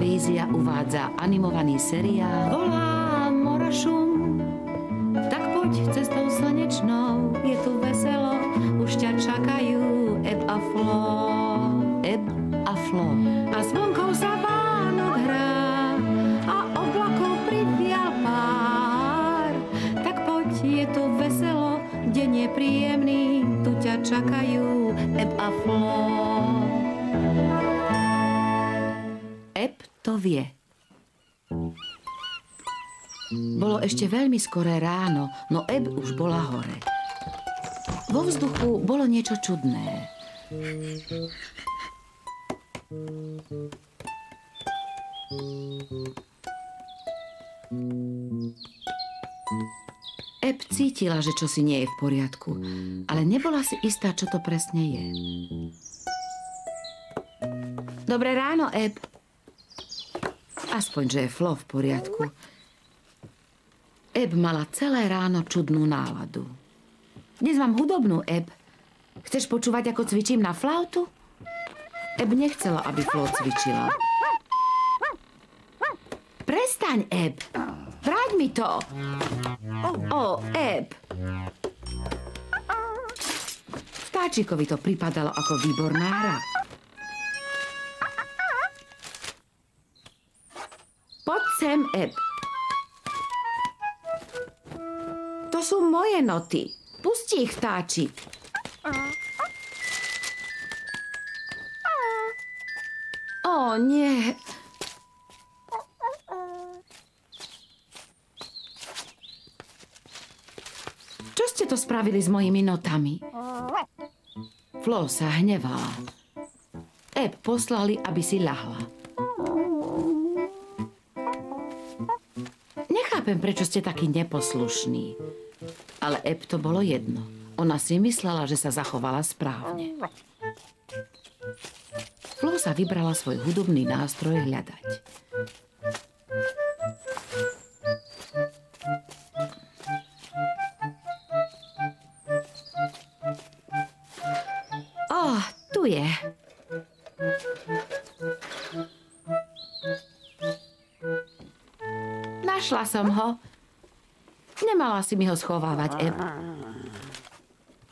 televízia uvádza animovaný seriál Volá Morašum. Tak poď cestou slnečnou, je tu veselo, už ťa čakajú Eb a Flo. Eb a Flo. A zvonkou sa Vánok hrá a oblakov pripial pár. Tak poď, je tu veselo, deň je príjemný, tu ťa čakajú Eb a Flo. To vie. Bolo ešte veľmi skoré ráno, no Eb už bola hore. Vo vzduchu bolo niečo čudné. Eb cítila, že čosi nie je v poriadku, ale nebola si istá, čo to presne je. Dobré ráno, Eb. Aspoň, že je Flo v poriadku. Eb mala celé ráno čudnú náladu. Dnes mám hudobnú, Eb. Chceš počúvať, ako cvičím na flautu? Eb nechcela, aby Flo cvičila. Prestaň, Eb. Vráť mi to. O, Eb. Vtáčikovi to pripadalo ako výborná hra. Sem, Eb. To sú moje noty. Pusti ich, vtáčik. O, nie. Čo ste to spravili s mojimi notami? Flo sa hnevala. Eb poslali, aby si ľahla. Nechápem, prečo ste takí neposlušní. Ale Eb to bolo jedno. Ona si myslela, že sa zachovala správne. Flo sa vybrala svoj hudobný nástroj hľadať. Ó, tu je. Našla som ho. Nemala si mi ho schovávať, Eb.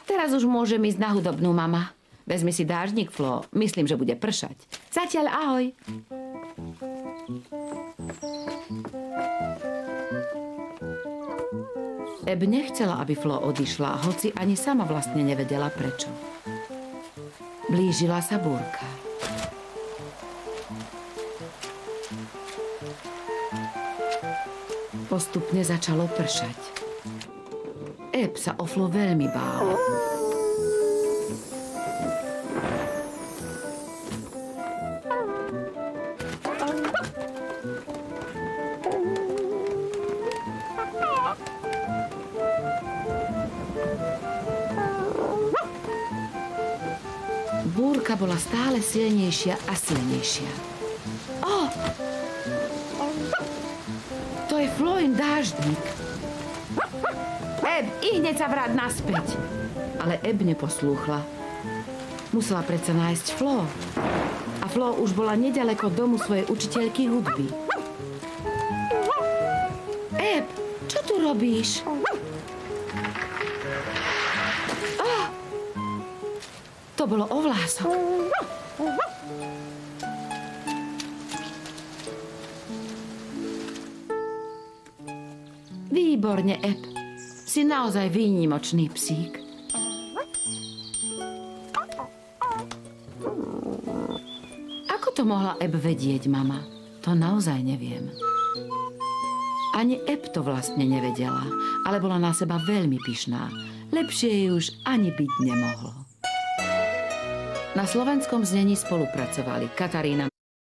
Teraz už môžem ísť na hudobnú, mama. Vezmi si dážnik, Flo. Myslím, že bude pršať. Zatiaľ ahoj. Eb nechcela, aby Flo odišla, hoci ani sama vlastne nevedela prečo. Blížila sa búrka. Postupne začalo pršať. Eb sa o Flo veľmi bála. Búrka bola stále silnejšia a silnejšia. To je Floin dáždnik. Eb, i hneď sa vráť naspäť. Ale Eb neposlúchla. Musela predsa nájsť Flo. A Flo už bola nedaleko domu svojej učiteľky hudby. Eb, čo tu robíš? Oh! To bolo ovlások. Výborne, Eb. Si naozaj výnimočný psík. Ako to mohla Eb vedieť, mama? To naozaj neviem. Ani Eb to vlastne nevedela, ale bola na seba veľmi pyšná. Lepšie jej už ani byť nemohlo. Na slovenskom znení spolupracovali Katarína